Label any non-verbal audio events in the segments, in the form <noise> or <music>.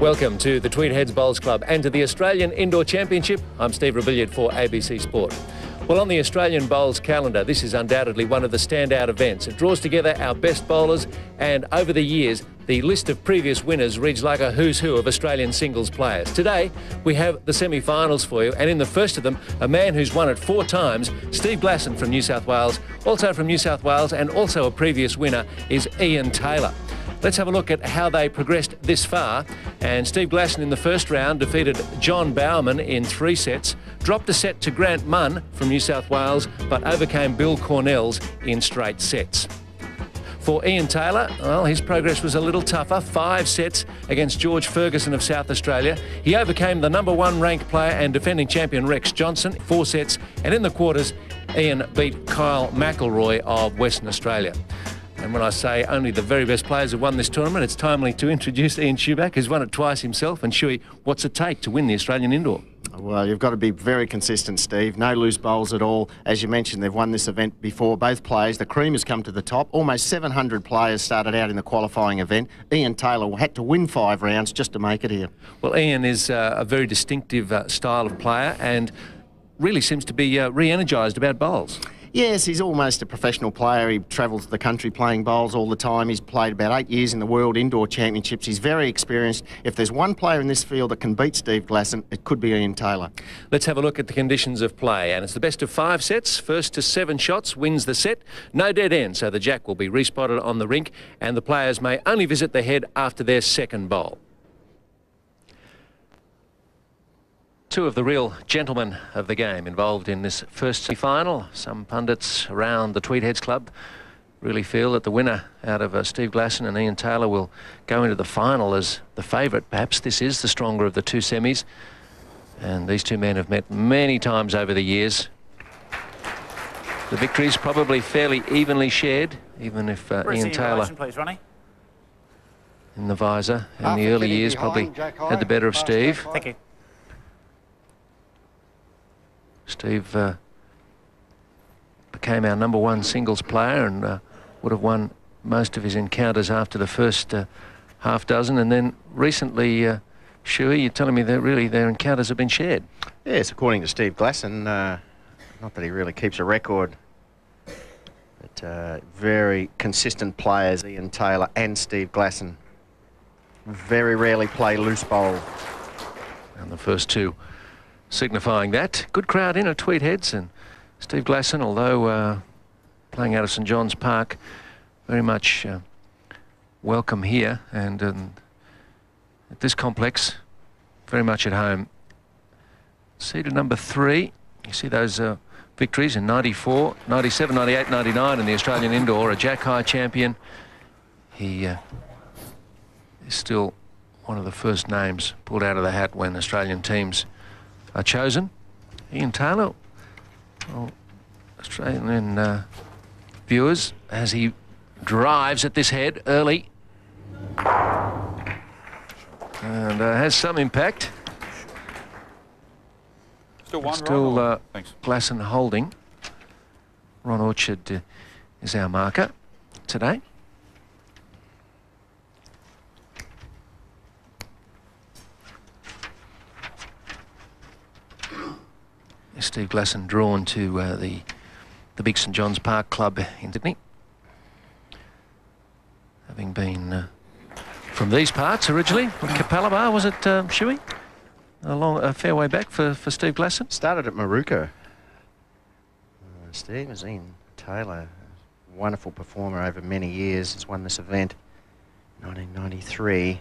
Welcome to the Tweed Heads Bowls Club and to the Australian Indoor Championship. I'm Steve Rebilliard for ABC Sport. Well, on the Australian Bowls calendar, this is undoubtedly one of the standout events. It draws together our best bowlers, and over the years, the list of previous winners reads like a who's who of Australian singles players. Today, we have the semi finals for you, and in the first of them, a man who's won it four times, Steve Glasson from New South Wales, also from New South Wales, and also a previous winner is Ian Taylor. Let's have a look at how they progressed this far. And Steve Glasson in the first round defeated John Bowman in three sets, dropped a set to Grant Munn from New South Wales, but overcame Bill Cornehls in straight sets. For Ian Taylor, well, his progress was a little tougher. Five sets against George Ferguson of South Australia. He overcame the number one ranked player and defending champion Rex Johnston, four sets, and in the quarters, Ian beat Kyle McIlroy of Western Australia. And when I say only the very best players have won this tournament, it's timely to introduce Ian Schuback, who's won it twice himself. And Shuey, what's it take to win the Australian Indoor? Well, you've got to be very consistent, Steve. No loose bowls at all. As you mentioned, they've won this event before. Both players, the cream has come to the top. Almost 700 players started out in the qualifying event. Ian Taylor had to win five rounds just to make it here. Well, Ian is uh, a very distinctive uh, style of player and really seems to be uh, re-energised about bowls. Yes, he's almost a professional player. He travels the country playing bowls all the time. He's played about eight years in the World Indoor Championships. He's very experienced. If there's one player in this field that can beat Steve Glasson, it could be Ian Taylor. Let's have a look at the conditions of play. And it's the best of five sets. First to seven shots wins the set. No dead end, so the jack will be respotted on the rink, and the players may only visit the head after their second bowl. Two of the real gentlemen of the game involved in this first final. Some pundits around the Tweed Heads Club really feel that the winner out of uh, Steve Glasson and Ian Taylor will go into the final as the favourite. Perhaps this is the stronger of the two semis. And these two men have met many times over the years. The victories probably fairly evenly shared, even if uh, Ian Taylor please, in the visor in the early years probably had the better of Steve. Thank you. Steve uh, became our number one singles player and uh, would have won most of his encounters after the first uh, half dozen. And then recently, uh, Shuey, you're telling me that really their encounters have been shared. Yes, according to Steve Glasson, uh, not that he really keeps a record, but uh, very consistent players, Ian Taylor and Steve Glasson. Very rarely play loose bowl. And the first two signifying that. Good crowd in at Tweed Heads and Steve Glasson, although uh, playing out of St John's Park, very much uh, welcome here and um, at this complex, very much at home. Seeded number three, you see those uh, victories in 94, 97, 98, 99 in the Australian Indoor, a Jack High champion. He uh, is still one of the first names pulled out of the hat when Australian teams are chosen. Ian Taylor, well, Australian uh, viewers, as he drives at this head early. And uh, has some impact. Still one, Still uh, Glasson holding. Ron Orchard uh, is our marker today. Steve Glasson drawn to uh, the the big St John's Park Club in Sydney. Having been uh, from these parts originally, from Capalaba, was it, um, Shuey? A, long, a fair way back for, for Steve Glasson? Started at Moorooka. Uh, Steve is in Taylor, wonderful performer over many years, has won this event 1993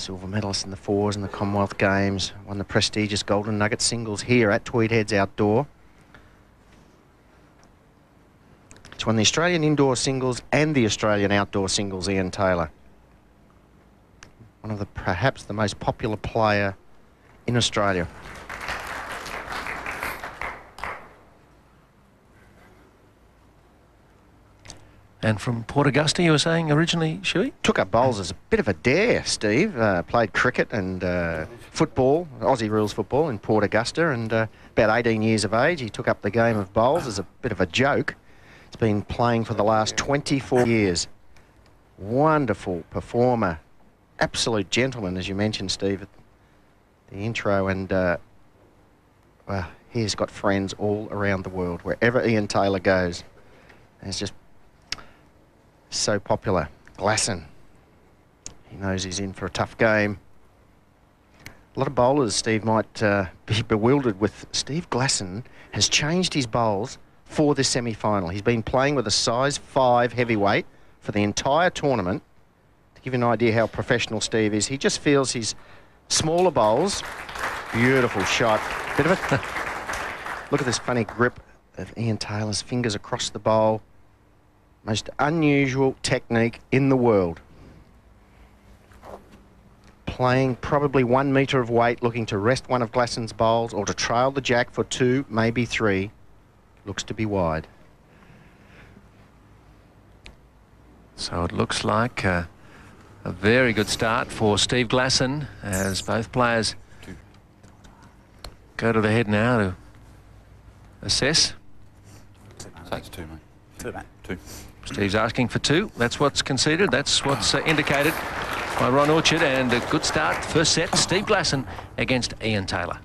silver medalist in the fours in the Commonwealth Games, won the prestigious Golden Nugget singles here at Tweed Heads Outdoor. It's won the Australian Indoor Singles and the Australian Outdoor Singles, Ian Taylor. One of the perhaps the most popular player in Australia. And from Port Augusta, you were saying originally, Shuey? Took up bowls as a bit of a dare, Steve. Uh, played cricket and uh, football, Aussie rules football in Port Augusta, and uh, about 18 years of age, he took up the game of bowls as a bit of a joke. He's been playing for the last 24 years. Wonderful performer, absolute gentleman, as you mentioned, Steve, at the intro, and uh, well, he's got friends all around the world. Wherever Ian Taylor goes, he's just so popular. Glasson, he knows he's in for a tough game. A lot of bowlers, Steve, might uh, be bewildered with Steve Glasson has changed his bowls for the semi-final. He's been playing with a size 5 heavyweight for the entire tournament. To give you an idea how professional Steve is, he just feels his smaller bowls. Beautiful shot. Bit of a... <laughs> Look at this funny grip of Ian Taylor's fingers across the bowl. Most unusual technique in the world. Playing probably one metre of weight, looking to rest one of Glasson's bowls or to trail the jack for two, maybe three. Looks to be wide. So it looks like uh, a very good start for Steve Glasson as both players go to the head now to assess. That's two, mate. Two, mate. Two. Steve's asking for two. That's what's conceded. That's what's uh, indicated by Ron Orchard. And a good start. First set, Steve Glasson against Ian Taylor.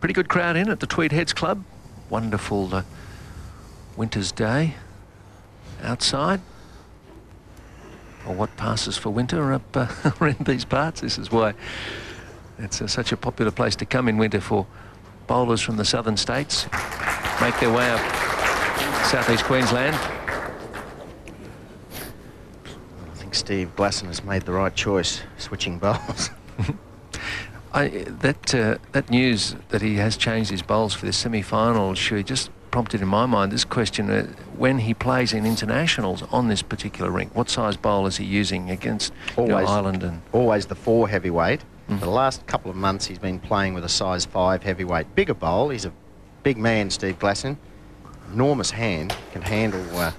Pretty good crowd in at the Tweed Heads Club. Wonderful uh, winter's day outside. Or what passes for winter up uh, <laughs> these parts. This is why it's uh, such a popular place to come in winter for bowlers from the southern states. Make their way up southeast Queensland. I think Steve Glasson has made the right choice, switching bowls. <laughs> I, that uh, that news that he has changed his bowls for the semi-final, sure, just prompted in my mind this question: uh, When he plays in internationals on this particular rink, what size bowl is he using against you know, Always. Ireland and? Always the four heavyweight. For the last couple of months, he's been playing with a size five heavyweight. Bigger bowl. He's a big man, Steve Glasson. Enormous hand. Can handle uh,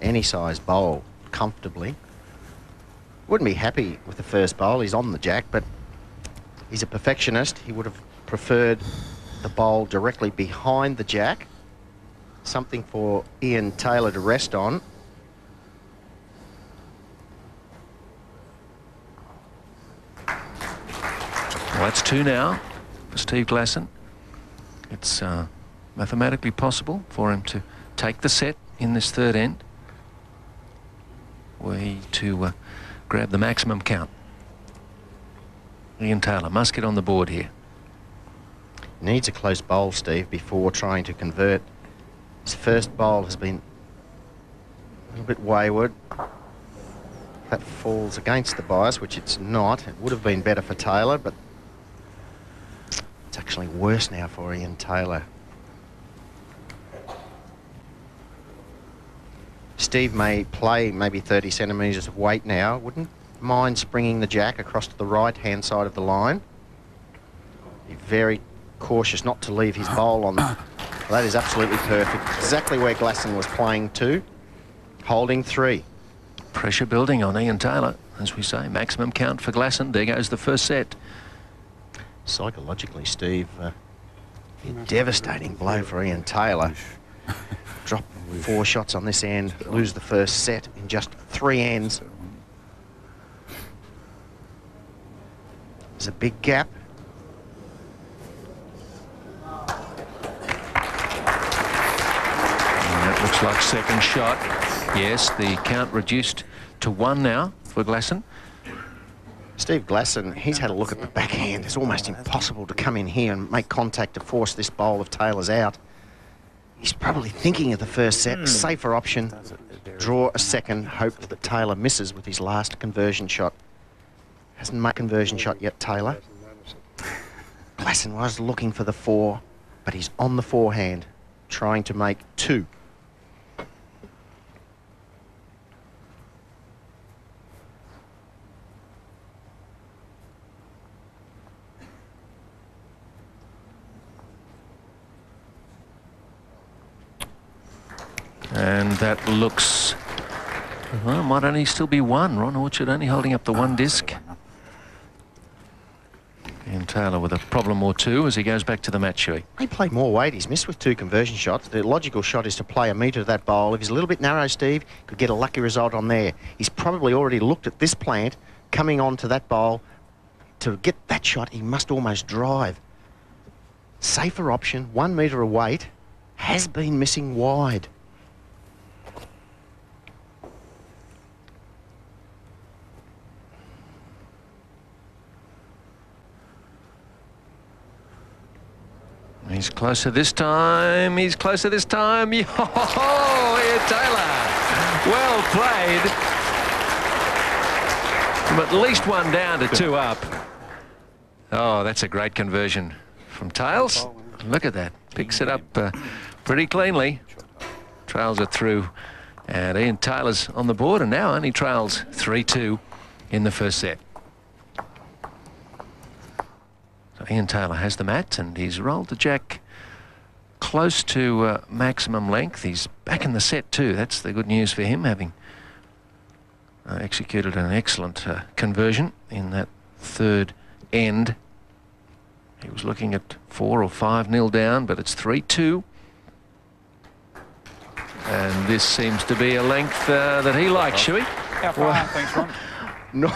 any size bowl comfortably. Wouldn't be happy with the first bowl. He's on the jack, but he's a perfectionist. He would have preferred the bowl directly behind the jack. Something for Ian Taylor to rest on. Well, that's two now for Steve Glasson. It's uh, mathematically possible for him to take the set in this third end. He to uh, grab the maximum count. Ian Taylor must get on the board here. Needs a close bowl, Steve, before trying to convert. His first bowl has been a little bit wayward. That falls against the bias, which it's not. It would have been better for Taylor, but it's actually worse now for Ian Taylor. Steve may play maybe 30 centimetres of weight now. Wouldn't mind springing the jack across to the right-hand side of the line. Be very cautious not to leave his bowl on. Well, <coughs> that is absolutely perfect. Exactly where Glasson was playing to. Holding three. Pressure building on Ian Taylor, as we say. Maximum count for Glasson. There goes the first set. Psychologically, Steve, uh, a devastating blow for Ian Taylor. Drop four shots on this end, lose the first set in just three ends. There's a big gap. That looks like second shot. Yes, the count reduced to one now for Glasson. Steve Glasson, he's had a look at the backhand. It's almost impossible to come in here and make contact to force this bowl of Taylor's out. He's probably thinking of the first set, safer option. Draw a second, hope that Taylor misses with his last conversion shot. Hasn't made conversion shot yet, Taylor. <laughs> Glasson was looking for the four, but he's on the forehand, trying to make two. And that looks... Well, might only still be one. Ron Orchard only holding up the one disc. And Taylor with a problem or two as he goes back to the match. He played more weight. He's missed with two conversion shots. The logical shot is to play a metre to that bowl. If he's a little bit narrow, Steve, could get a lucky result on there. He's probably already looked at this plant coming on to that bowl. To get that shot, he must almost drive. Safer option, one metre of weight, has been missing wide. He's closer this time. He's closer this time. <laughs> Ian Taylor. Well played. From at least one down to two up. Oh, that's a great conversion from Tails. Look at that. Picks it up uh, pretty cleanly. Trails it through. And Ian Taylor's on the board and now only trails 3-2 in the first set. So Ian Taylor has the mat and he's rolled the jack close to uh, maximum length. He's back in the set too. That's the good news for him, having uh, executed an excellent uh, conversion in that third end. He was looking at four or five nil down, but it's 3-2. And this seems to be a length uh, that he likes, Shuey. How far? Well- Thanks, Ron. <laughs> No,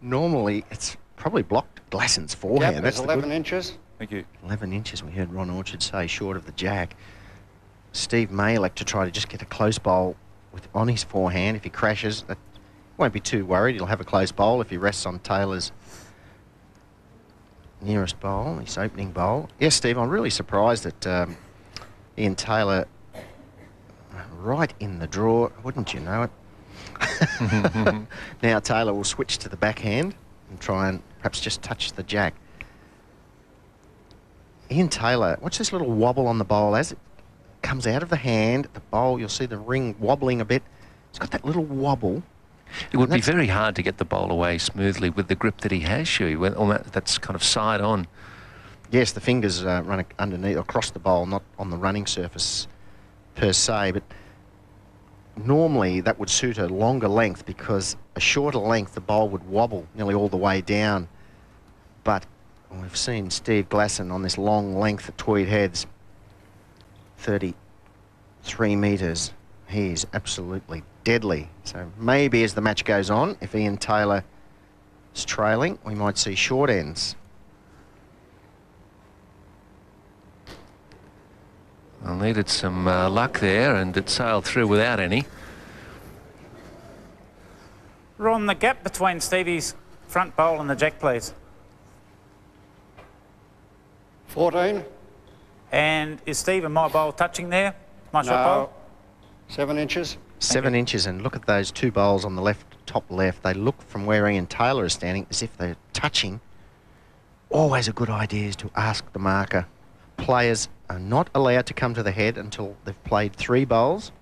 normally, it's probably blocked Glasson's forehand. Gap That's is the good 11 inches. Thank you. 11 inches, we heard Ron Orchard say, short of the jack. Steve may elect to try to just get a close bowl with on his forehand. If he crashes, that won't be too worried. He'll have a close bowl if he rests on Taylor's nearest bowl, his opening bowl. Yes, Steve, I'm really surprised that um, Ian Taylor right in the draw. Wouldn't you know it? <laughs> <laughs> now Taylor will switch to the backhand and try and perhaps just touch the jack. Ian Taylor, watch this little wobble on the bowl as it comes out of the hand. The bowl, you'll see the ring wobbling a bit. It's got that little wobble. It would be very hard to get the bowl away smoothly with the grip that he has, Shuey. on that- That's kind of side on. Yes, the fingers uh, run underneath, across the bowl, not on the running surface per se, but normally that would suit a longer length because a shorter length, the bowl would wobble nearly all the way down. But we've seen Steve Glasson on this long length at Tweed Heads, 33 metres. He's absolutely deadly. So maybe as the match goes on, if Ian Taylor is trailing, we might see short ends. Well, needed some uh, luck there, and it sailed through without any. Ron, the gap between Stevie's front bowl and the jack, please. 14. And is Steve and my bowl touching there? My shot No. bowl? 7 inches. Seven inches, and look at those two bowls on the left, top left. They look from where Ian Taylor is standing as if they're touching. Always a good idea is to ask the marker. Players are not allowed to come to the head until they've played three bowls.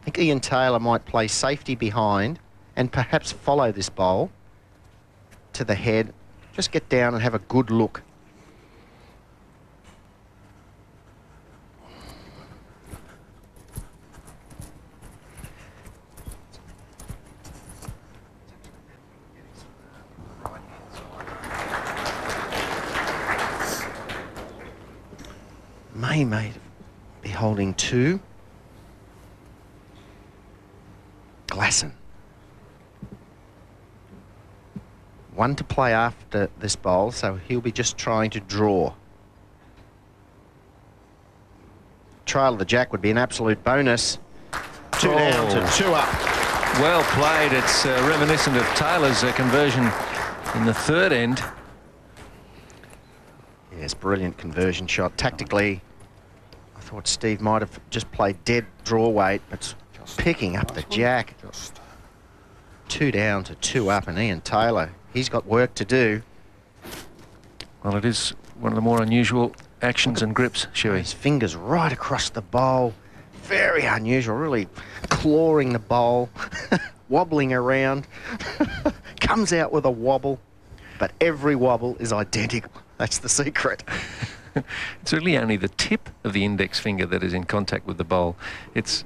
I think Ian Taylor might play safety behind and perhaps follow this bowl to the head. Just get down and have a good look. May may be holding two. Glasson. One to play after this bowl, so he'll be just trying to draw. Trial of the jack would be an absolute bonus. Two down to Oh. two up. Well played. It's uh, reminiscent of Taylor's uh, conversion in the third end. Yes, brilliant conversion shot. Tactically, I thought Steve might have just played dead draw weight, but picking up the jack. Just. Two down to two up, and Ian Taylor, he's got work to do. Well, it is one of the more unusual actions and grips, His fingers right across the bowl. Very unusual, really clawing the bowl, <laughs> wobbling around. <laughs> Comes out with a wobble, but every wobble is identical. That's the secret. <laughs> It's really only the tip of the index finger that is in contact with the bowl. It's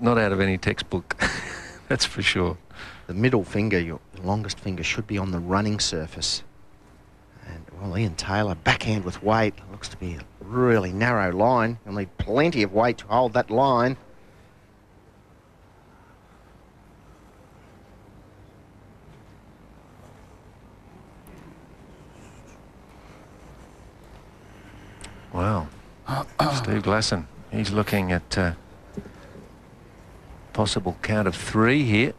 not out of any textbook, <laughs> that's for sure. The middle finger, your longest finger, should be on the running surface. And, well, Ian Taylor, backhand with weight, looks to be a really narrow line. You'll need plenty of weight to hold that line. Wow. Steve Glasson, he's looking at uh, possible count of three here.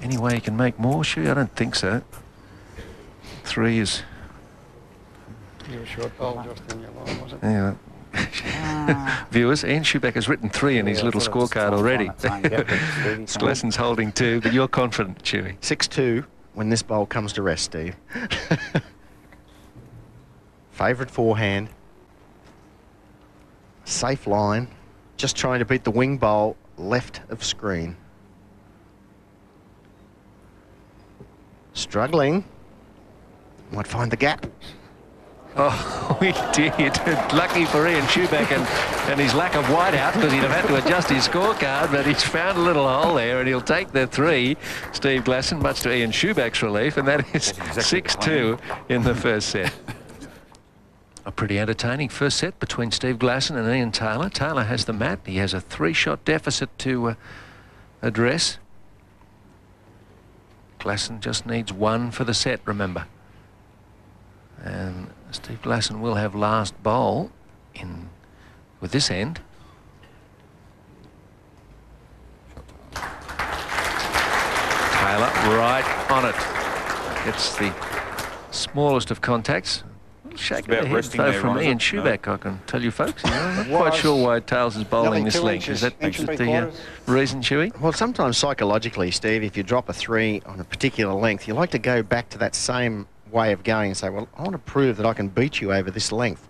Any way he can make more, Shu? I don't think so. Three is, You a short bowl just in your line, was it? yeah. <laughs> Viewers, Ian Schuback has written three in his Yeah, I little thought it was squarecard the already. one at the time, yeah, Stevie. Glasson's holding two, but you're confident, Shuey. 6-2 when this bowl comes to rest, Steve. <laughs> Favourite forehand. Safe line. Just trying to beat the wing bowl left of screen. Struggling. Might find the gap. Oh, <laughs> we did. Lucky for Ian Schuback and, and his lack of whiteout because he'd have had to adjust his scorecard, but he's found a little hole there and he'll take the three. Steve Glasson, much to Ian Schuback's relief, and that is 6-2 in the first set. <laughs> A pretty entertaining first set between Steve Glasson and Ian Taylor. Taylor has the mat. He has a three-shot deficit to uh, address. Glasson just needs one for the set, remember. And Steve Glasson will have last bowl in with this end. Taylor right on it. Gets the smallest of contacts. Shake about of the head resting though there, from Ron, is Ian it? Schuback, I can tell you folks. You know, I'm not <laughs> quite sure why Tails is bowling this two length. inches, Is that inch and is three the uh, reason, Shuey? Well, sometimes psychologically, Steve, if you drop a three on a particular length, you like to go back to that same way of going and say, well, I want to prove that I can beat you over this length.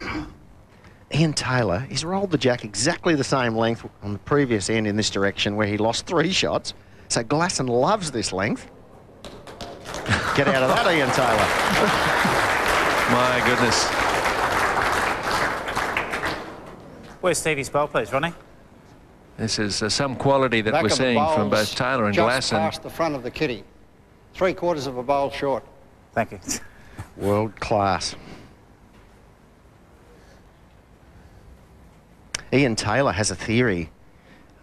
<clears throat> Ian Taylor, he's rolled the jack exactly the same length on the previous end in this direction where he lost three shots. So Glasson loves this length. Get out of that, Ian Taylor. <laughs> My goodness. Where's Stevie's ball, please, Ronnie? This is uh, some quality that Back we're seeing from both Taylor and just Glasson. past the front of the kitty. Three quarters of a bowl short. Thank you. <laughs> World class. Ian Taylor has a theory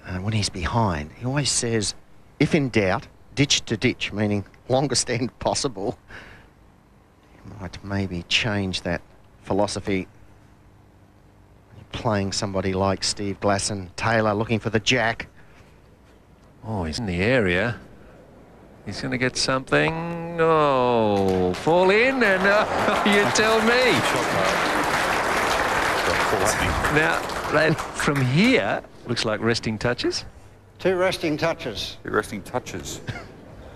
uh, when he's behind. He always says, if in doubt, ditch to ditch, meaning longest end possible. He might maybe change that philosophy. Playing somebody like Steve Glasson, Taylor looking for the jack. Oh, he's in the area. He's going to get something. Oh, fall in and uh, <laughs> you tell me. Now, then from here, looks like resting touches. Two resting touches. Two resting touches.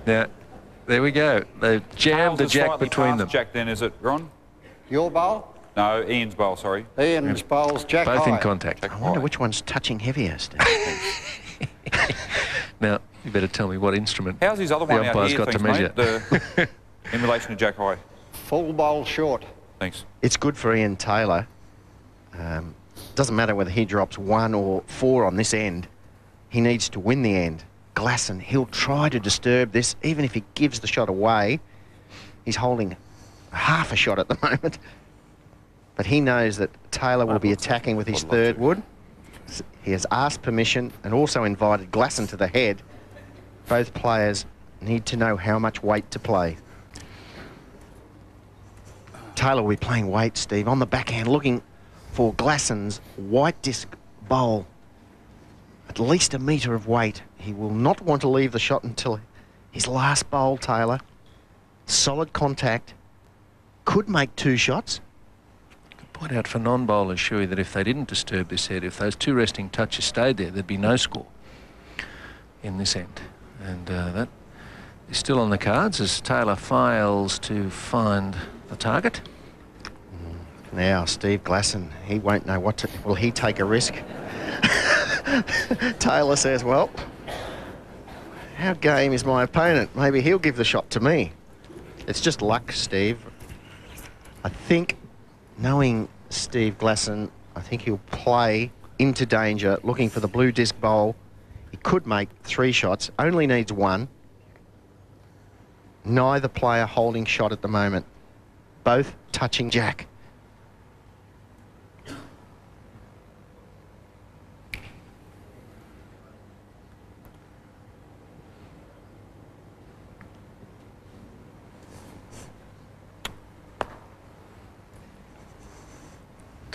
Now, there we go. They've jammed Tails the jack between them. Jack then, is it, Ron? Your bowl? No, Ian's bowl, sorry. Ian's bowls jack Both high. in contact. Jack I wonder high. which one's touching heaviest. <laughs> <laughs> Now, you better tell me what instrument How's his other the one out umpire's here, got to measure. mate? The, <laughs> in relation to Jack High. Full bowl short. Thanks. it's good for Ian Taylor. Um, doesn't matter whether he drops one or four on this end. He needs to win the end. Glasson, he'll try to disturb this, even if he gives the shot away. He's holding half a shot at the <laughs> moment. But he knows that Taylor will be attacking with his third wood. He has asked permission and also invited Glasson to the head. Both players need to know how much weight to play. Taylor will be playing weight, Steve, on the backhand, looking for Glasson's white disc bowl. At least a metre of weight. He will not want to leave the shot until his last bowl, Taylor. Solid contact. Could make two shots. Point out for non-bowlers, Shuey, that if they didn't disturb this head, if those two resting touches stayed there, there'd be no score in this end. And uh, that is still on the cards as Taylor fails to find the target. Now, Steve Glasson, he won't know what to... Will he take a risk? <laughs> Taylor says, well, how game is my opponent? Maybe he'll give the shot to me. It's just luck, Steve. I think, knowing Steve Glasson, I think he'll play into danger, looking for the blue disc bowl. He could make three shots, only needs one. Neither player holding shot at the moment. Both touching Jack.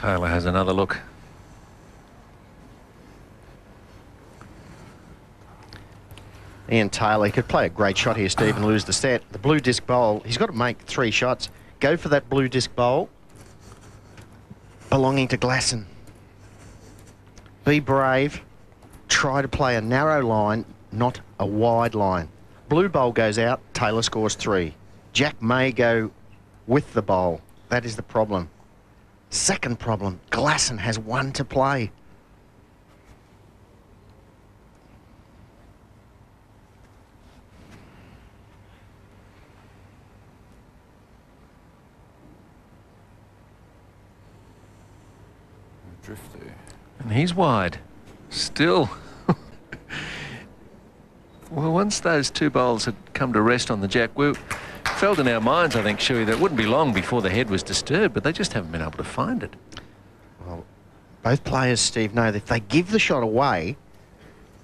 Taylor has another look. Ian Taylor, he could play a great shot here, Steve, and lose the set. The blue disc bowl, he's got to make three shots. Go for that blue disc bowl belonging to Glasson. Be brave. Try to play a narrow line, not a wide line. Blue bowl goes out, Taylor scores three. Jack may go with the bowl. That is the problem. Second problem, Glasson has one to play. Drift there. And he's wide. Still. <laughs> well, once those two bowls had come to rest on the jack, we felt in our minds, I think, Shuey, that it wouldn't be long before the head was disturbed, but they just haven't been able to find it. Well, both players, Steve, know that if they give the shot away,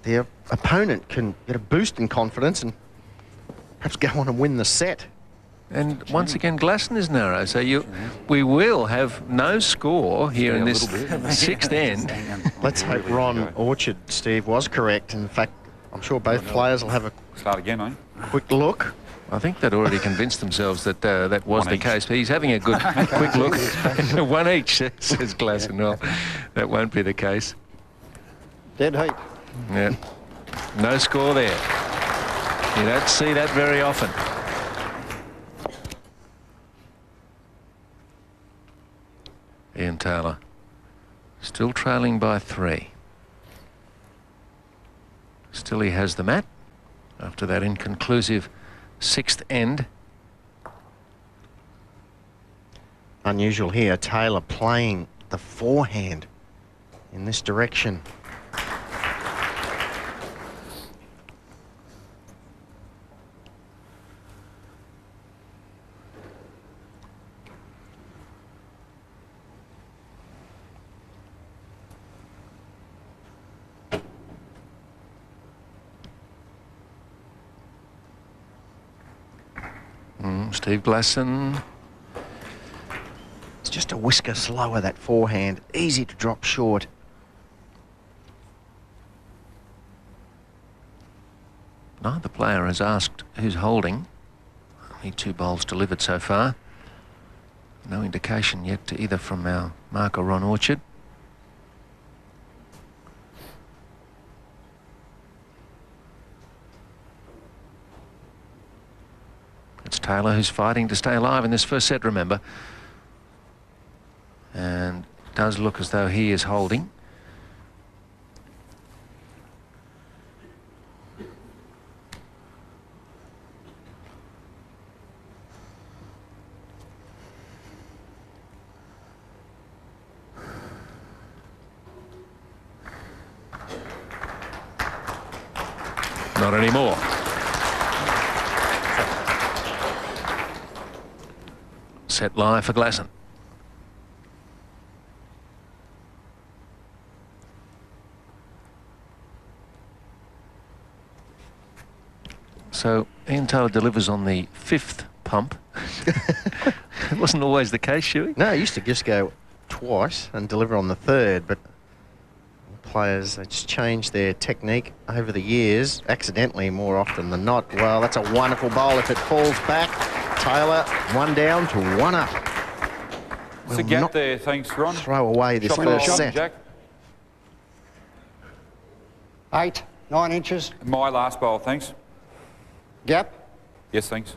their opponent can get a boost in confidence and perhaps go on and win the set. And once again, Glasson is narrow, so you, we will have no score here Yeah, in this <laughs> sixth end. Let's hope Ron. Orchard, Steve, was correct. In fact, I'm sure both players will have a Start again, eh? quick look. I think they'd already convinced themselves that uh, that was One the each. case. But he's having a good <laughs> quick look. <laughs> One each, says Glasson. Well, that won't be the case. Dead heat. Yeah. No score there. You don't see that very often. Ian Taylor still trailing by three. Still he has the mat after that inconclusive sixth end. Unusual here, Taylor playing the forehand in this direction. Steve Glasson It's just a whisker slower, that forehand. Easy to drop short. Neither player has asked who's holding. Only two bowls delivered so far. No indication yet to either from our Mark or Ron Orchard. It's Taylor who's fighting to stay alive in this first set, remember. And does look as though he is holding. Not anymore. For Glasson. So Ian Taylor delivers on the fifth pump. <laughs> <laughs> it wasn't always the case, Shuey. No, he used to just go twice and deliver on the third, but players they just changed their technique over the years, accidentally more often than not. Well, that's a wonderful bowl if it falls back. Taylor, one down to one up. It's a Will gap not there, thanks, Ron. Throw away this Shot first shot, set. Jack. Eight, nine inches. My last bowl, thanks. Gap, Yes, thanks.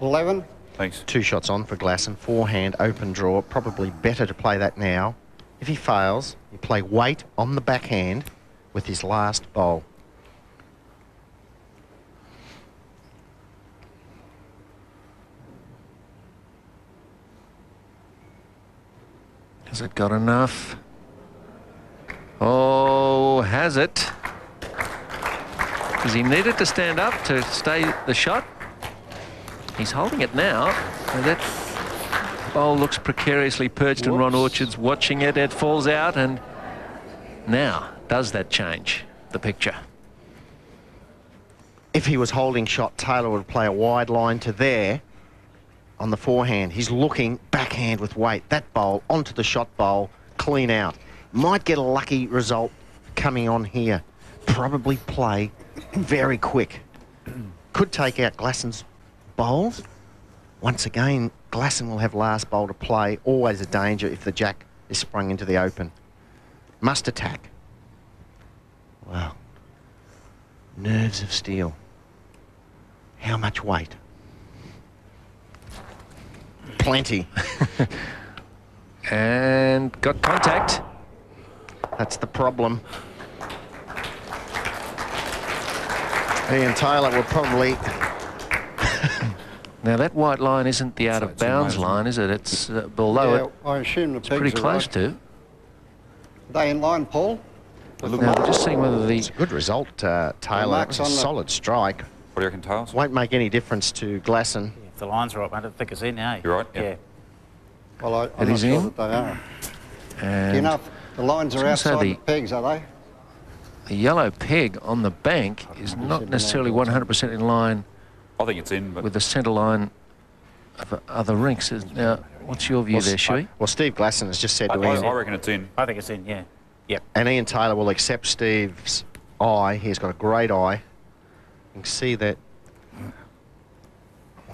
11. Thanks. Two shots on for Glasson, forehand, open draw. Probably better to play that now. If he fails, you play weight on the backhand with his last bowl. Has it got enough? Oh, has it? Does he need it to stand up to stay the shot? He's holding it now. And that bowl looks precariously perched and Ron Orchard's watching it. It falls out and now does that change the picture? If he was holding shot, Taylor would play a wide line to there on the forehand. He's looking backhand with weight. That bowl onto the shot bowl, clean out. Might get a lucky result coming on here. Probably play very quick. Could take out Glasson's bowls. Once again, Glasson will have last bowl to play. Always a danger if the jack is sprung into the open. Must attack. Wow. Nerves of steel. How much weight? Plenty. <laughs> And got contact. That's the problem. Ian Taylor will probably <laughs> Now that white line isn't the out-of-bounds those, line, is it? It's uh, below yeah, it. I assume the It's pegs pretty are close right. to. Are they in line, Paul? Now we're just seeing whether the It's a good result, uh, Taylor. It a solid strike. What do you reckon, Tails? Won't make any difference to Glasson. If the lines are right, mate, I don't think it's in, eh? You're right, yeah. Yeah. Well, I, I'm not is sure in? that they are. and Do you know the lines are outside the the- pegs, are they? the yellow peg on the bank is not necessarily 100% in line I think it's in, but with the centre line of other rinks. Is- Now, what's your view Well, there, s- Shuey? Well, Steve Glasson has just said I, to I, Ian, I reckon it's in. I think it's in, yeah. Yep. and Ian Taylor will accept Steve's eye. He's got a great eye. You can see that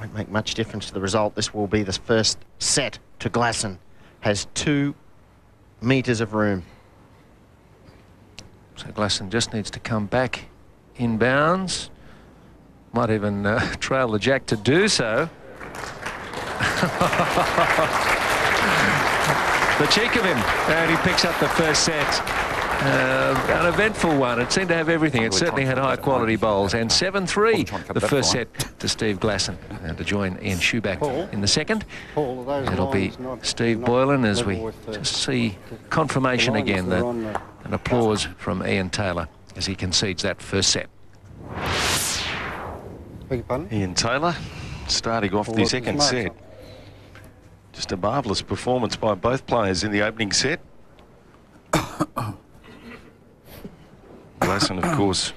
won't make much difference to the result. This will be the first set to Glasson. Has two metres of room. So Glasson just needs to come back in bounds. Might even uh, <laughs> trail the jack to do so. <laughs> the cheek of him. And he picks up the first set. Uh, an eventful one. It seemed to have everything. It certainly had high quality bowls. And 7 We're 3, trying the first set to Steve Glasson. And to join Ian Schuback in the second. Paul, are those It'll be Steve Boylan as we just see confirmation again. that The, are on the- an applause from Ian Taylor as he concedes that first set. Beg your pardon? Ian Taylor starting off the second set. Just a marvellous performance by both players in the opening set. <coughs> <coughs> Glasson, of course,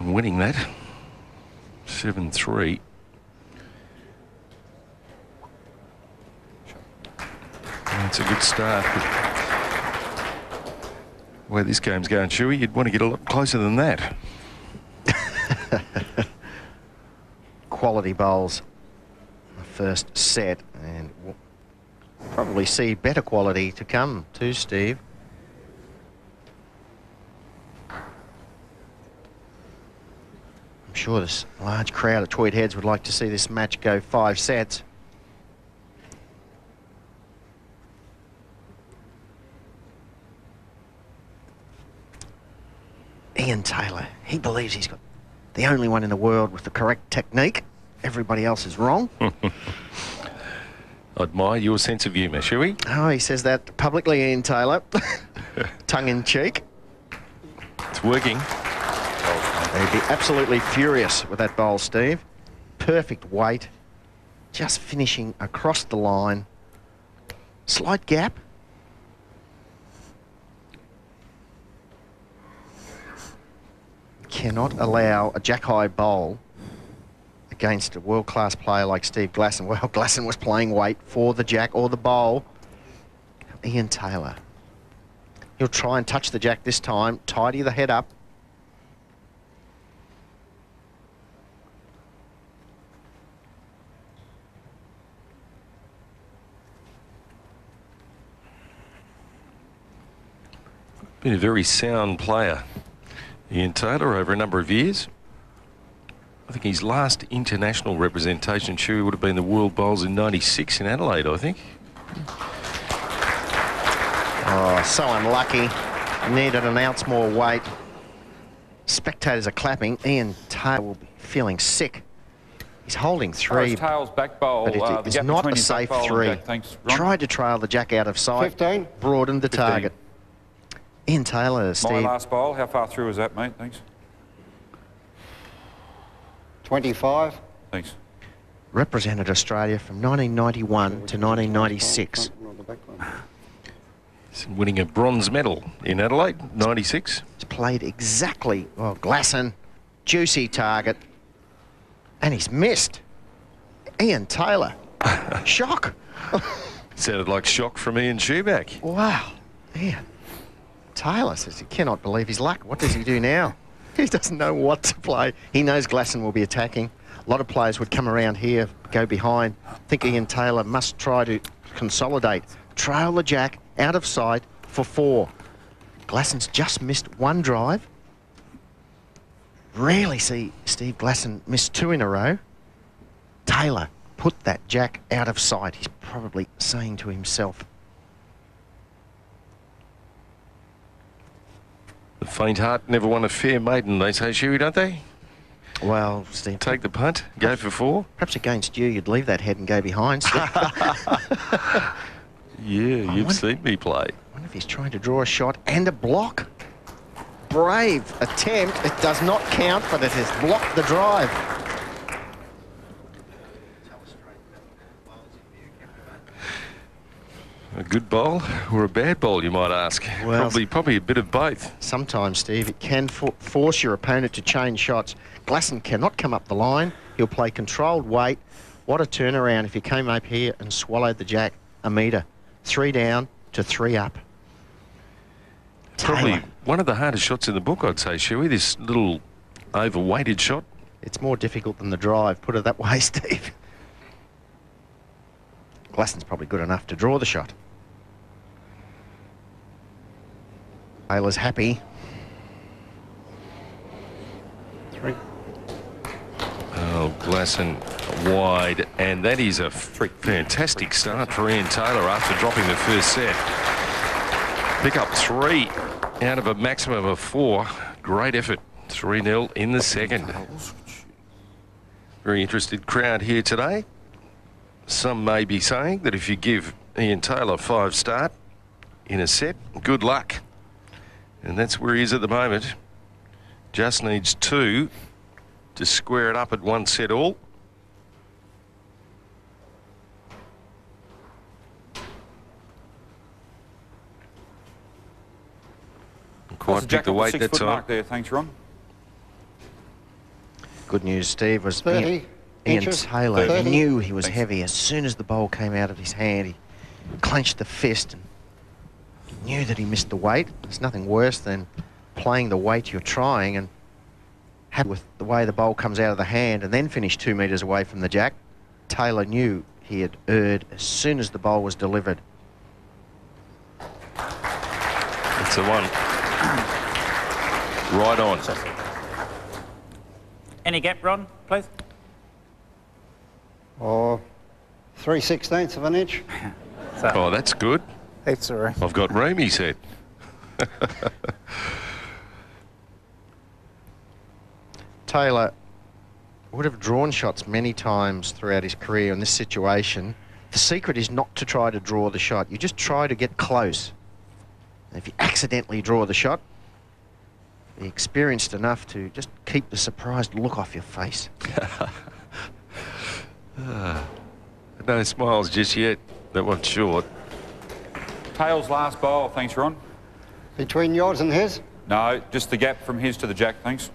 winning that 7 3. That's a good start. Where this game's going, Shuey, you'd want to get a lot closer than that. <laughs> Quality bowls. The first set. And we'll probably see better quality to come too, Steve. Sure this large crowd of Tweed Heads would like to see this match go five sets. Ian Taylor, he believes he's got the only one in the world with the correct technique. Everybody else is wrong. I <laughs> admire your sense of humour, shall we? Oh, he says that publicly, Ian Taylor. <laughs> Tongue in cheek. It's working. They'd be absolutely furious with that bowl, Steve. Perfect weight. Just finishing across the line. Slight gap. Cannot allow a jack high bowl against a world class player like Steve Glasson. <laughs> Well, Glasson was playing weight for the jack or the bowl. Ian Taylor. He'll try and touch the jack this time, tidy the head up. Been a very sound player, Ian Taylor, over a number of years. I think his last international representation, Shuey, would have been the World Bowls in 96 in Adelaide, I think. Oh, so unlucky. Needed an ounce more weight. Spectators are clapping. Ian Taylor will be feeling sick. He's holding three, Tails, Tails back bowl. but it- uh, it's not a safe three. Jack. Thanks, Tried to trail the jack out of sight. 15. Broadened the 15. target. Ian Taylor, My last bowl. How far through was that, mate? Thanks. 25. Thanks. Represented Australia from 1991 to 1996. Front or the back one. He's winning a bronze medal in Adelaide, 96. He's played exactly, well, Glasson, juicy target, and he's missed. Ian Taylor, <laughs> shock. Sounded like shock from Ian Schuback. Wow, Ian. Taylor says he cannot believe his luck. What does he do now? <laughs> He doesn't know what to play. He knows Glasson will be attacking. A lot of players would come around here, go behind. I think Ian Taylor must try to consolidate. Trail the jack out of sight for four. Glasson's just missed one drive. Rarely see Steve Glasson miss two in a row. Taylor put that jack out of sight. He's probably saying to himself, faint heart never won a fair maiden, they say, Shuey, don't they? well, Steve, Take the punt, go for four. perhaps against you, you'd leave that head and go behind. Steve. <laughs> Yeah, you've seen me play. I wonder if he's trying to draw a shot and a block. Brave attempt. It does not count, but it has blocked the drive. A good bowl or a bad bowl, you might ask. Well- probably, probably a bit of both. Sometimes, Steve, it can for force your opponent to change shots. Glasson cannot come up the line. He'll play controlled weight. What a turnaround if he came up here and swallowed the jack a metre. Three down to three up. Probably Taylor. one of the hardest shots in the book, I'd say, Shuey. This little overweighted shot. It's more difficult than the drive, put it that way, <laughs> Steve. Glasson's probably good enough to draw the shot. Taylor's happy. Three. Oh, Glasson wide, and that is a fantastic start for Ian Taylor after dropping the first set. Pick up three out of a maximum of four. Great effort. 3 0 in the second. Very interested crowd here today. Some may be saying that if you give Ian Taylor five start in a set, good luck. And that's where he is at the moment. Just needs two to square it up at one set all. Quite That's pick jack the weight that time. mark there. Thanks, Ron. Good news, Steve, was 30 Ian, Ian. Taylor 30. knew he was Thanks. heavy. As soon as the ball came out of his hand, he clenched the fist and knew that he missed the weight. There's nothing worse than playing the weight you're trying and happy with the way the bowl comes out of the hand and then finish two metres away from the jack. Taylor knew he had erred as soon as the bowl was delivered. It's the one. Right on. Any gap, Ron, please? Or 3 sixteenths of an inch. <laughs> So, Oh, that's good. it's all right. I've got room, he said. Taylor would have drawn shots many times throughout his career in this situation. The secret is not to try to draw the shot. You just try to get close. And if you accidentally draw the shot, be experienced enough to just keep the surprised look off your face. <laughs> Ah, no smiles just yet. That one's short. Tails last bowl. Thanks, Ron. Between yours and his. No, just the gap from his to the jack. Thanks.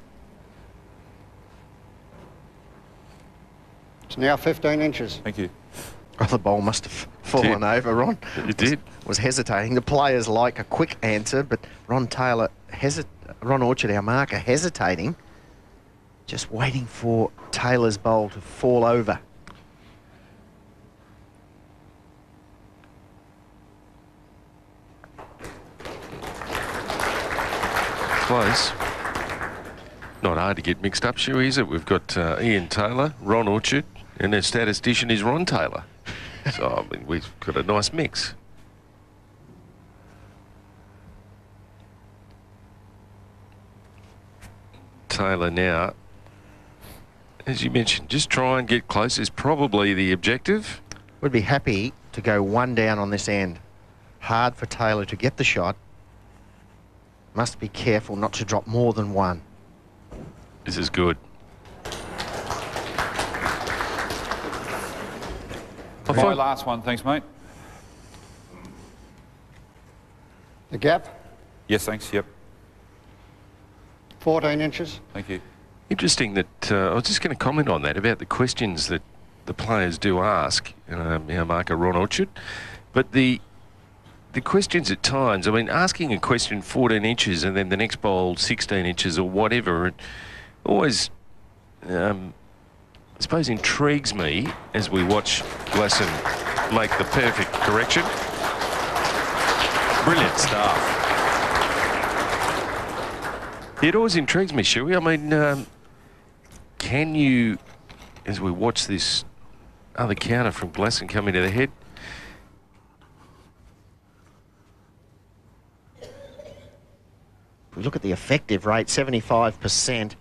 It's now 15 inches. Thank you. Oh, the ball must have fallen Did. over, Ron. It did. Was hesitating. The players like a quick answer, but Ron Taylor, hesit- Ron Orchard, our marker, hesitating, just waiting for Taylor's bowl to fall over. Close. Not hard to get mixed up, Shu, is it? We've got uh, Ian Taylor, Ron Orchard, and their statistician is Ron Taylor. <laughs> so, I mean, we've got a nice mix. Taylor now, as you mentioned, just try and get close is probably the objective. Would be happy to go one down on this end. Hard for Taylor to get the shot. Must be careful not to drop more than one. This is good. My last one, thanks, mate. The gap? Yes, thanks, yep. 14 inches. Thank you. Interesting that, uh, I was just going to comment on that, about the questions that the players do ask, um, you know, marker Ron Orchard, but the the questions at times. I mean, asking a question 14 inches and then the next bowl 16 inches or whatever, it always, um, I suppose, intrigues me as we watch Glasson make the perfect correction. Brilliant stuff. It always intrigues me, Shuey. I mean, um, can you, as we watch this other counter from Glasson come into the head, we look at the effective rate, 75%,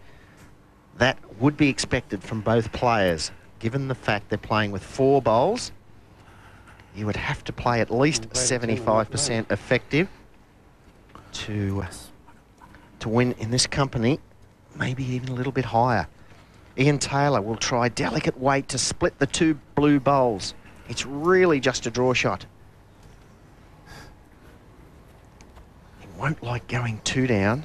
that would be expected from both players. Given the fact they're playing with four bowls, you would have to play at least Mm, play the two and 75% effective to, to win in this company, maybe even a little bit higher. Ian Taylor will try delicate weight to split the two blue bowls. It's really just a draw shot. Won't like going two down.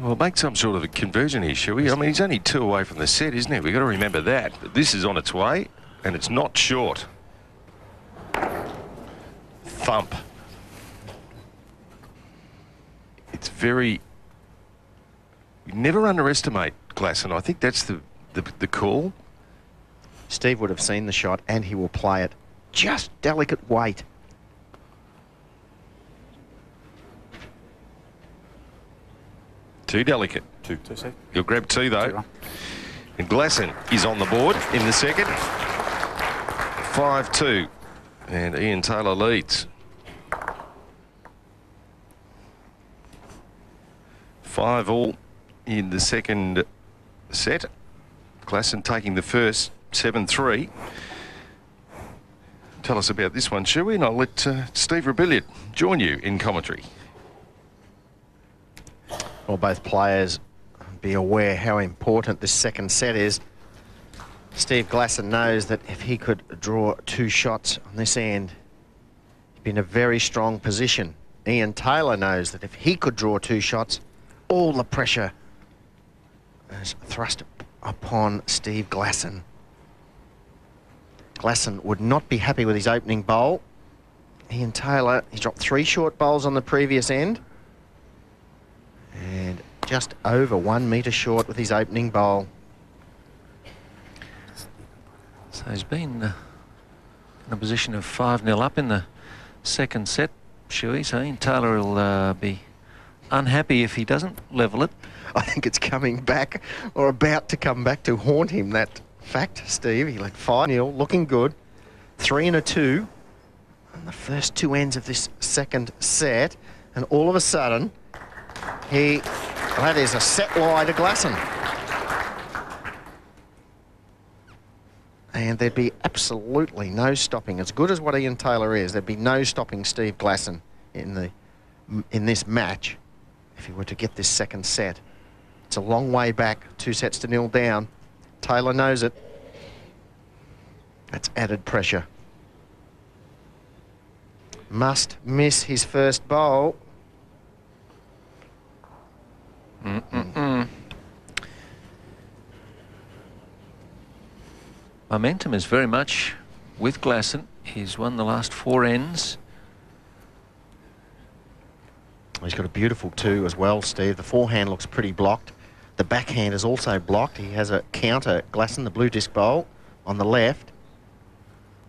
well, make some sort of a conversion here, shall we? I mean, he's only two away from the set, isn't he? We've got to remember that. But this is on its way, and it's not short. Thump. It's very... You never underestimate Glasson. I think that's the, the, the call. Steve would have seen the shot and he will play it. Just delicate weight. Too delicate. Two. Two, sec. You'll grab two, Two though. wrong. And Glasson is on the board in the second. 5-2. And Ian Taylor leads. Five all in the second set. Glasson taking the first 7-3. Tell us about this one, shall we? And I'll let uh, Steve Rebilliard join you in commentary. Well, both players be aware how important this second set is. Steve Glasson knows that if he could draw two shots on this end, he'd be in a very strong position. Ian Taylor knows that if he could draw two shots, all the pressure is thrust upon Steve Glasson. Glasson would not be happy with his opening bowl. Ian Taylor, he dropped three short bowls on the previous end. And just over one metre short with his opening bowl. So he's been uh, in a position of 5 0 up in the second set, Shuey. So Ian Taylor will uh, be unhappy if he doesn't level it. I think it's coming back or about to come back to haunt him, that fact, Steve. He led 5 0, looking good. Three and a two on the first two ends of this second set. And all of a sudden, he, that is a set lie to Glasson. And there'd be absolutely no stopping. As good as what Ian Taylor is, there'd be no stopping Steve Glasson in the in this match if he were to get this second set. It's a long way back, two sets to nil down. Taylor knows it. That's added pressure. Must miss his first bowl. Momentum is very much with Glasson. He's won the last four ends. He's got a beautiful two as well, Steve. The forehand looks pretty blocked. The backhand is also blocked. He has a counter, Glasson, the blue disc bowl on the left.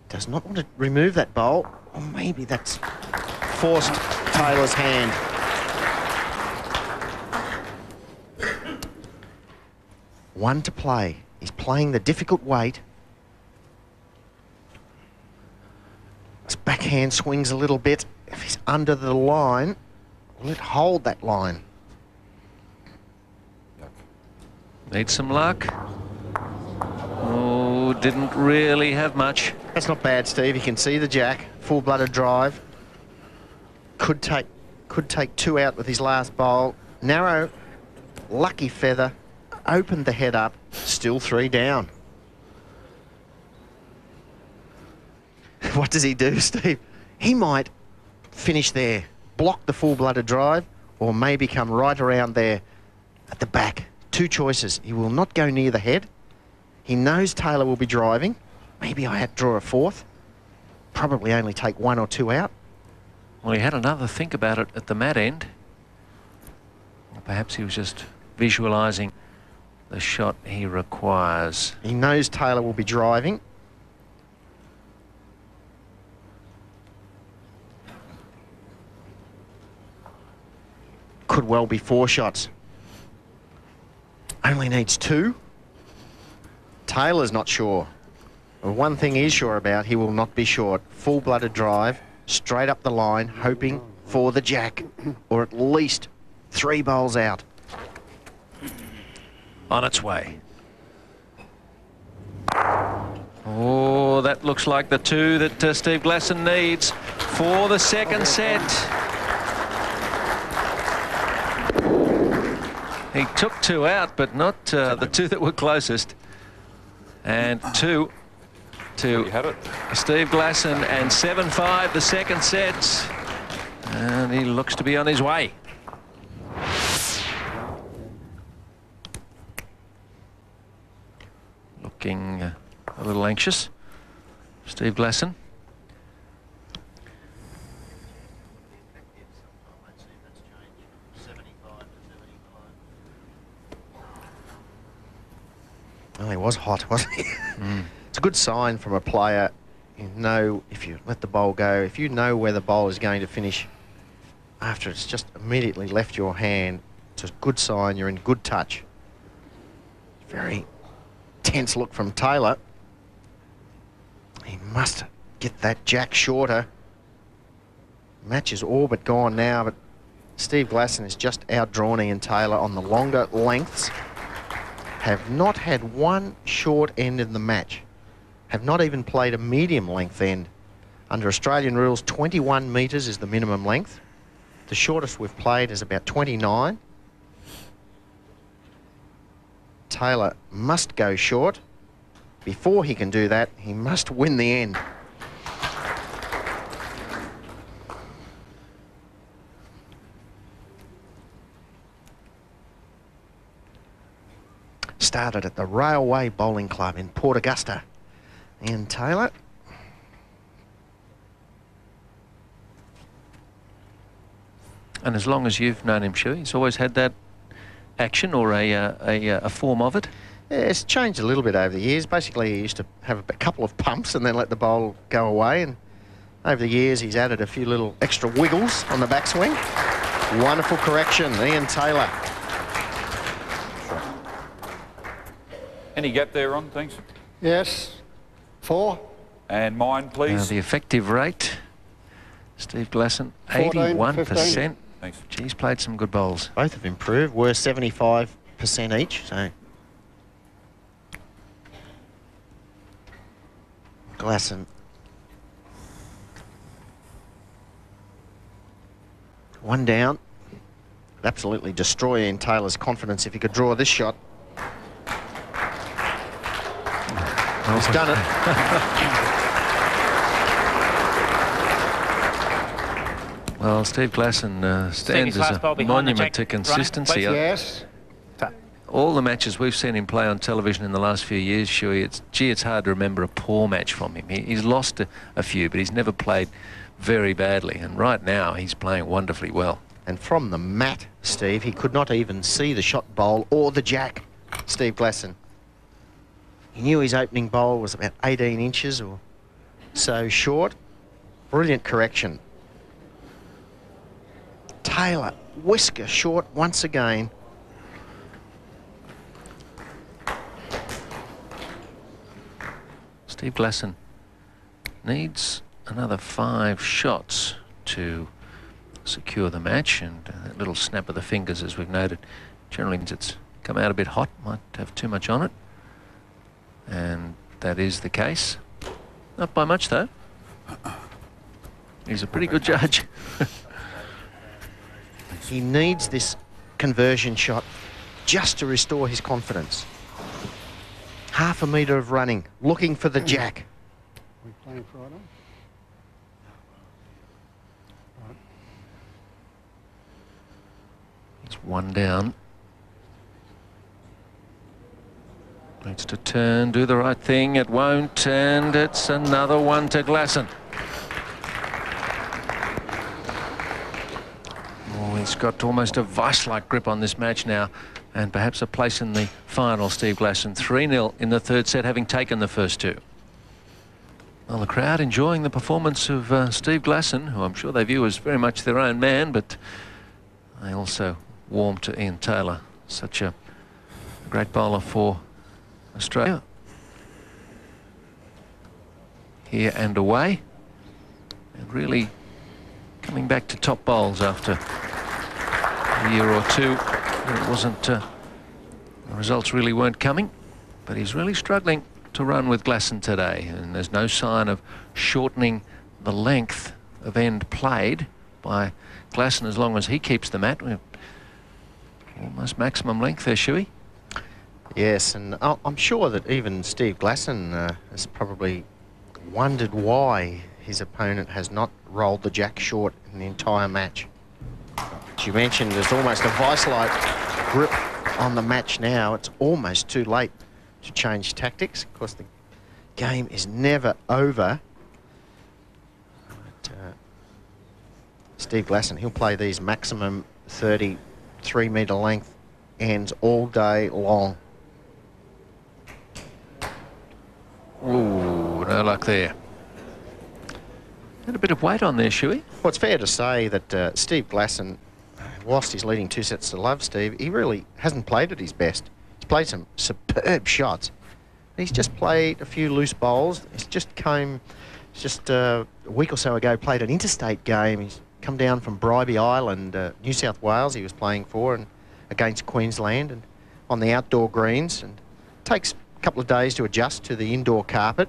Does not want to remove that bowl. Or maybe that's forced Taylor's hand. One to play. He's playing the difficult weight. His backhand swings a little bit. If he's under the line, will it hold that line? Need some luck. Oh, didn't really have much. That's not bad, Steve. You can see the jack, full-blooded drive. Could take, could take two out with his last bowl. Narrow, lucky feather, opened the head up. Still three down. <laughs> what does he do, <laughs> Steve? He might finish there, block the full-blooded drive, or maybe come right around there at the back. Two choices. He will not go near the head. He knows Taylor will be driving. Maybe I had to draw a fourth. Probably only take one or two out. Well, he had another think about it at the mat end. Perhaps he was just visualising the shot he requires. He knows Taylor will be driving. Could well be four shots. Only needs two. Taylor's not sure. But one thing he's sure about, he will not be short. Full-blooded drive, straight up the line, hoping for the jack, or at least three bowls out. On its way. Oh, that looks like the two that uh, Steve Glasson needs for the second set. He took two out, but not uh, the two that were closest. And two to. Steve Glasson and 7-5 the second set. And he looks to be on his way. Looking uh, a little anxious. Steve Glasson. Well, he was hot, wasn't he? <laughs> It's a good sign from a player. You know, if you let the bowl go, if you know where the bowl is going to finish after it's just immediately left your hand, it's a good sign you're in good touch. Very tense look from Taylor. He must get that jack shorter. Match is all but gone now, but Steve Glasson is just outdrawn Ian Taylor on the longer lengths have not had one short end in the match, have not even played a medium length end. Under Australian rules, 21 metres is the minimum length. The shortest we've played is about 29. Taylor must go short. Before he can do that, he must win the end. started at the Railway Bowling Club in Port Augusta. Ian Taylor. And as long as you've known him, Shu, he's always had that action or a, uh, a, uh, a form of it. Yeah, it's changed a little bit over the years. Basically, he used to have a couple of pumps and then let the bowl go away. And over the years, he's added a few little extra wiggles on the backswing. Wonderful correction, Ian Taylor. Any gap there, Ron? Thanks. Yes. Four. And mine, Uh, please. the effective rate, Steve Glasson, 81%. Thanks. Geez, played some good bowls. Both have improved. Were 75% each, so... Glasson. One down. Absolutely destroy Ian Taylor's confidence if he could draw this shot. He's done it. <laughs> Well, Steve Glasson uh, stands Stevie's as a monument to consistency. please. Yes. All the matches we've seen him play on television in the last few years, Shuey, it's, gee, it's hard to remember a poor match from him. He, he's lost a, a few, but he's never played very badly. And right now, he's playing wonderfully well. And from the mat, Steve, he could not even see the shot bowl or the jack, Steve Glasson. He knew his opening bowl was about 18 inches or so short. Brilliant correction. Taylor, whisker short once again. Steve Glasson needs another five shots to secure the match. And uh, that little snap of the fingers, as we've noted, generally means it's come out a bit hot, might have too much on it. And that is the case. Not by much, though. He's a pretty good judge. <laughs> He needs this conversion shot just to restore his confidence. Half a metre of running, looking for the hmm. jack. Are we playing Friday? Right. It's one down. Needs to turn, do the right thing. It won't, and it's another one to Glasson. He's got almost a vice-like grip on this match now, and perhaps a place in the final. Steve Glasson 3-0 in the third set, having taken the first two. Well, the crowd enjoying the performance of uh, Steve Glasson, who I'm sure they view as very much their own man, but they also warm to Ian Taylor, such a great bowler for Australia. Here and away. And really coming back to top bowls after a year or two. It wasn't, uh, the results really weren't coming, but he's really struggling to run with Glasson today. And there's no sign of shortening the length of end played by Glasson as long as he keeps the mat. We're almost maximum length there, Shuey. Yes, and I'm sure that even Steve Glasson uh, has probably wondered why his opponent has not rolled the jack short in the entire match. As you mentioned, there's almost a vice-like grip on the match now. It's almost too late to change tactics. Of course, the game is never over. But, uh, Steve Glasson, he'll play these maximum 33 metre length ends all day long. Ooh, no luck there. Had a bit of weight on there, Shuey. Well, it's fair to say that uh, Steve Glasson, whilst he's leading two sets to love, Steve, he really hasn't played at his best. He's played some superb shots. He's just played a few loose bowls. He's just came, just uh, a week or so ago, played an interstate game. He's come down from Bribie Island, uh, New South Wales. He was playing for and against Queensland and on the outdoor greens, and takes a couple of days to adjust to the indoor carpet.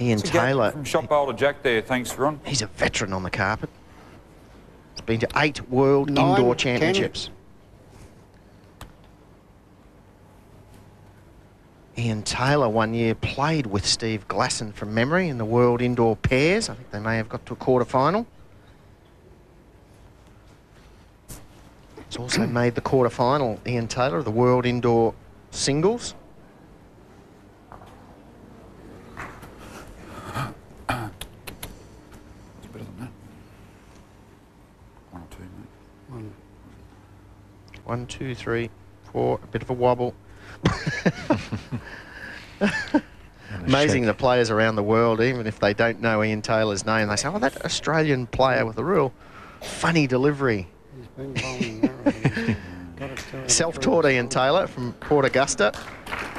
Ian It's Taylor, From shot bowler Jack there. Thanks, Ron. He's a veteran on the carpet. He's been to eight world Nine, indoor ten. championships. Ian Taylor one year played with Steve Glasson from memory in the world indoor pairs. I think they may have got to a quarter final. He's also made the quarter final, Ian Taylor, of the world indoor singles. It's better than that. One or two, mate. One, two, three, four. A bit of a wobble. <laughs> Amazing the players around the world, even if they don't know Ian Taylor's name, they say, "Oh, that Australian player with a real funny delivery." He's been bowling narrow. Got it to Self-taught Ian Taylor from Port Augusta.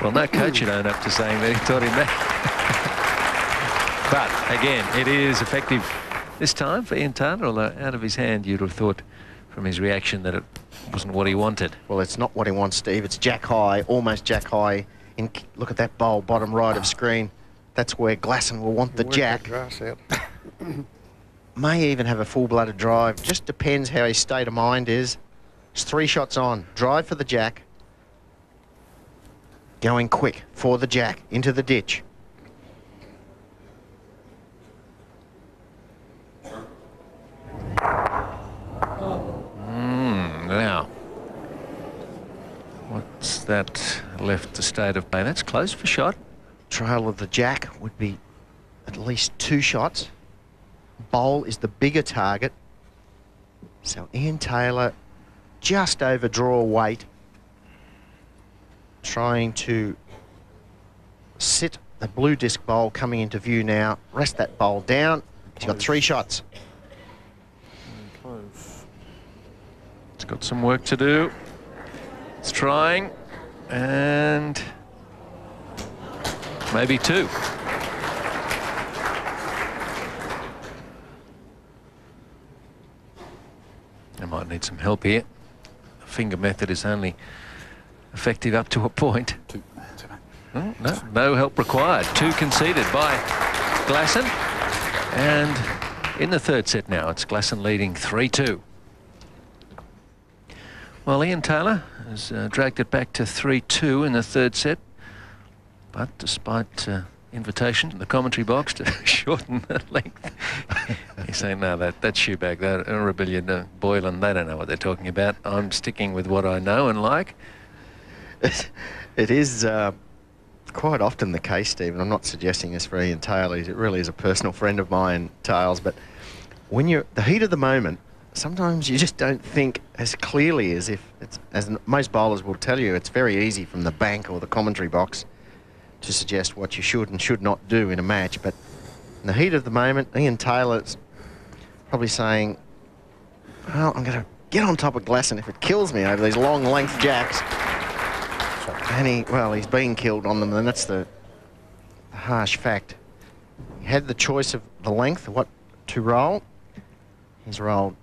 Well, no coach would own up to saying that he taught him that. But again, it is effective this time for Ian Taylor, although out of his hand, you'd have thought from his reaction that it wasn't what he wanted. Well, it's not what he wants, Steve. It's jack high, almost jack high. In, look at that bowl, bottom right of screen. That's where Glasson will want the Work jack. grass out. <coughs> May even have a full-blooded drive. Just depends how his state of mind is. It's three shots on. Drive for the jack. Going quick for the jack into the ditch. Mm, now, what's that left the state of play? That's close for shot. Trail of the jack would be at least two shots. Bowl is the bigger target. So Ian Taylor just overdraw weight. Trying to sit the blue disc bowl coming into view now. Rest that bowl down. He's got three shots. Close. It's got some work to do. It's trying, and maybe two. I might need some help here. The finger method is only effective up to a point. Two. Oh, no, no help required. Two conceded by Glasson. And in the third set now, it's Glasson leading 3-2. Well, Ian Taylor has uh, dragged it back to 3-2 in the third set. But despite uh, invitation in the commentary box to <laughs> shorten the length. <laughs> He's saying, no, that, that's shoebag, that Rebellion, uh, Boylan, they don't know what they're talking about. I'm sticking with what I know and like. <laughs> it is uh, quite often the case, Stephen. I'm not suggesting this for Ian Taylor. It really is a personal friend of mine, Tails. But when you're the heat of the moment, sometimes you just don't think as clearly as if it's, as most bowlers will tell you, it's very easy from the bank or the commentary box to suggest what you should and should not do in a match. But in the heat of the moment, Ian Taylor's probably saying, well, I'm going to get on top of Glasson if it kills me over these long length jacks. And he, well, he's been killed on them, and that's the, the harsh fact. He had the choice of the length, what to roll. He's rolled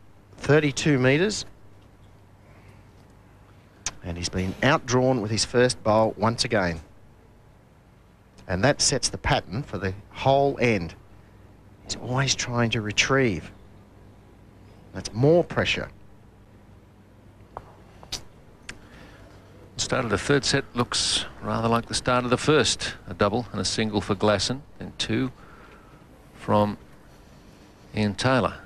32 metres. And he's been outdrawn with his first bowl once again. And that sets the pattern for the whole end. He's always trying to retrieve. That's more pressure. Start of the third set looks rather like the start of the first. A double and a single for Glasson, and two from Ian Taylor.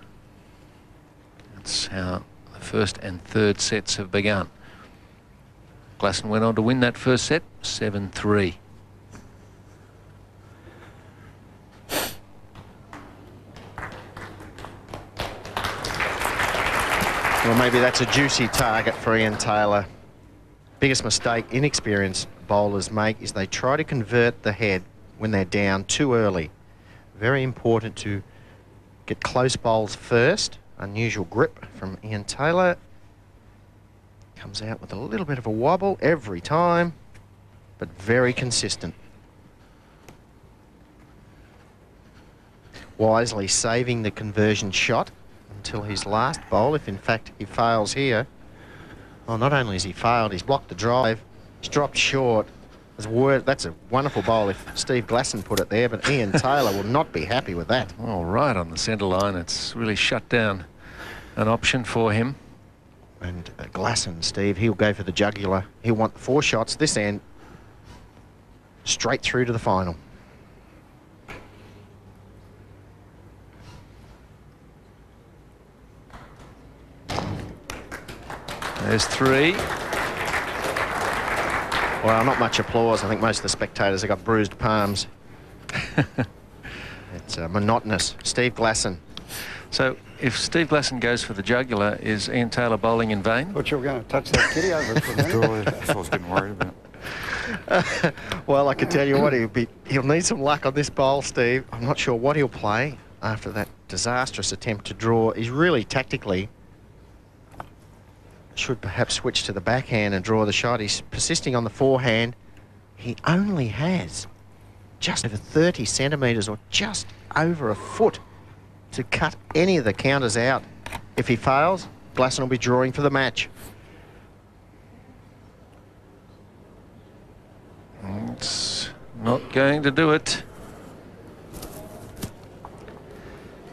That's how the first and third sets have begun. Glasson went on to win that first set, 7-3. Well, maybe that's a juicy target for Ian Taylor. Biggest mistake inexperienced bowlers make is they try to convert the head when they're down too early. Very important to get close bowls first. Unusual grip from Ian Taylor. Comes out with a little bit of a wobble every time, but very consistent. Wisely saving the conversion shot until his last bowl, if in fact he fails here. Well, not only has he failed, he's blocked the drive, he's dropped short. That's a wonderful bowl if Steve Glasson put it there, but Ian Taylor will not be happy with that. All right on the centre line. It's really shut down an option for him. And uh, Glasson, Steve, he'll go for the jugular. He'll want four shots this end, straight through to the final. There's three. Well, not much applause. I think most of the spectators have got bruised palms. <laughs> it's uh, monotonous. Steve Glasson. So if Steve Glasson goes for the jugular, is Ian Taylor bowling in vain? Thought you were going to touch that kitty over for me. That's what I was getting worried about. <laughs> well, I can tell you what, he'll, be, he'll need some luck on this bowl, Steve. I'm not sure what he'll play after that disastrous attempt to draw. He's really tactically should perhaps switch to the backhand and draw the shot. He's persisting on the forehand. He only has just over 30 centimetres or just over a foot to cut any of the counters out. If he fails, Glasson will be drawing for the match. It's not going to do it.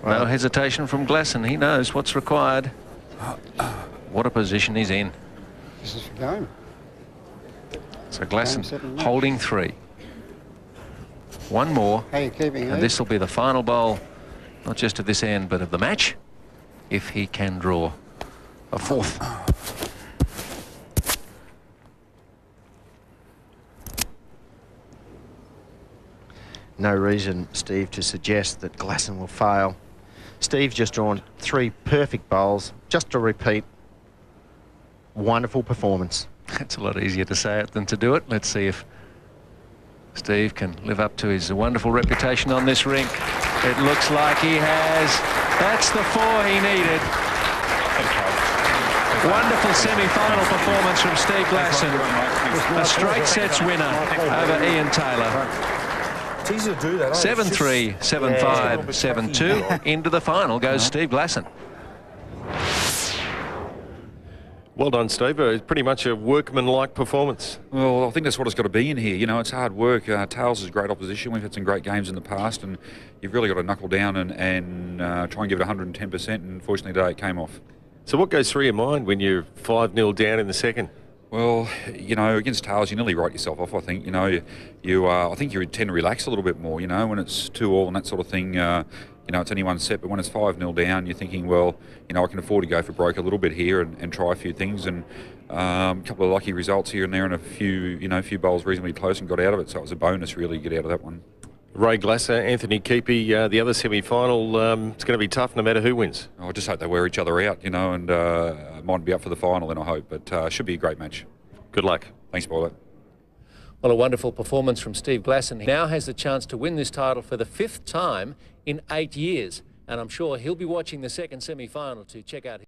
Well, no hesitation from Glasson. He knows what's required. Uh, uh, What a position he's in. This is for game. So Glasson holding three. One more. How are you keeping And this will be the final bowl, not just of this end, but of the match, if he can draw a fourth. No reason, Steve, to suggest that Glasson will fail. Steve's just drawn three perfect bowls. Just to repeat, wonderful performance. It's a lot easier to say it than to do it. Let's see if Steve can live up to his wonderful reputation on this rink. It looks like he has. That's the four he needed. Wonderful semi-final performance from Steve Glasson. A straight sets winner over Ian Taylor. Easy to do that. 7-3, 7-5, 7-2. Into the final goes Steve Glasson. Well done, Steve. Uh, It's pretty much a workman-like performance. Well, I think that's what it's got to be in here. You know, it's hard work. Uh, Tails is great opposition. We've had some great games in the past, and you've really got to knuckle down and, and uh, try and give it 110%. And fortunately, today it came off. So what goes through your mind when you're 5-0 down in the second? Well, you know, against Tails, you nearly write yourself off. I think you know, you, you uh, I think you tend to relax a little bit more. You know, when it's two all and that sort of thing. Uh, you know, it's only one set, but when it's five 0 down, you're thinking, well, you know, I can afford to go for broke a little bit here and, and try a few things, and um, a couple of lucky results here and there, and a few, you know, a few bowls reasonably close and got out of it. So it was a bonus really to get out of that one. Ray Glasser, Anthony Keepy, uh, the other semi-final. Um, it's going to be tough no matter who wins. I just hope they wear each other out, you know, and uh, might be up for the final. Then I hope, but uh, should be a great match. Good luck. Thanks, Boiler. Well, a wonderful performance from Steve Glasson. He now has the chance to win this title for the fifth time in eight years. And I'm sure he'll be watching the second semi final to check out.